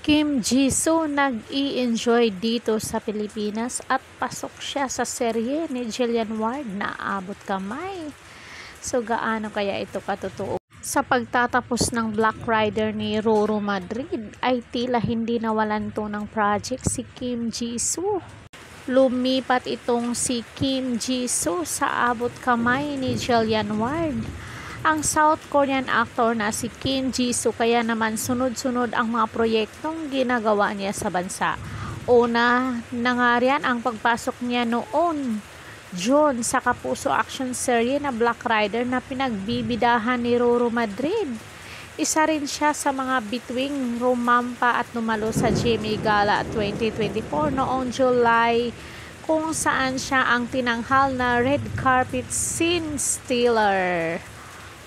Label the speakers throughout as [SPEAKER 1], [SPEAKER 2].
[SPEAKER 1] Kim Jisoo nag-i-enjoy dito sa Pilipinas at pasok siya sa serye ni Jillian Ward na abot kamay. So gaano kaya ito katotoo? Sa pagtatapos ng Black Rider ni Roro Madrid ay tila hindi nawalan to ng project si Kim Jisoo. Lumipat itong si Kim Jisoo sa abot kamay ni Jillian Ward ang South Korean actor na si Kim Jisoo kaya naman sunod-sunod ang mga proyektong ginagawa niya sa bansa. Una na nga riyan ang pagpasok niya noon June sa Kapuso action series na Black Rider na pinagbibidahan ni Roro Madrid. Isa rin siya sa mga bituing rumampa at numalo sa GMA Gala 2024 noong July kung saan siya ang tinanghal na red carpet scene stealer.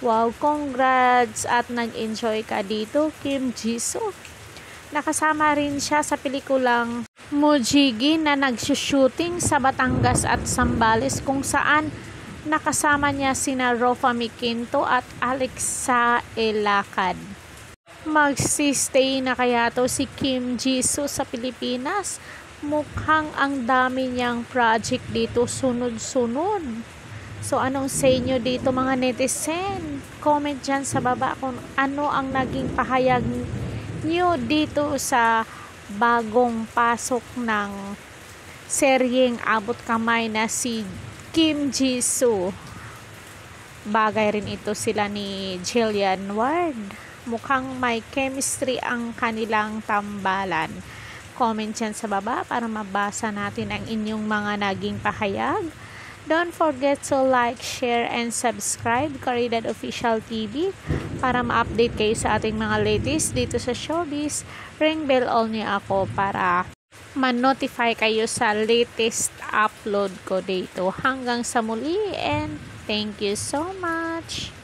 [SPEAKER 1] Wow, congrats at nag-enjoy ka dito, Kim Jisoo. Nakasama rin siya sa pelikulang Mujigi na nagsushooting sa Batangas at Sambales kung saan nakasama niya sina Rofa Mikinto at Alexa Elakad. Magsistay na kaya to si Kim Jisoo sa Pilipinas? Mukhang ang dami niyang project dito sunod-sunod. So, anong say nyo dito mga netizen? Comment dyan sa baba kung ano ang naging pahayag nyo dito sa bagong pasok ng seryeng abot kamay na si Kim Jisoo. Bagay rin ito sila ni Jillian Ward. Mukhang may chemistry ang kanilang tambalan. Comment dyan sa baba para mabasa natin ang inyong mga naging pahayag Don't forget to like, share, and subscribe Caridad Official TV para ma-update kayo sa ating mga latest dito sa showbiz. Ring bell all niyo ako para ma-notify kayo sa latest upload ko dito. Hanggang sa muli and thank you so much!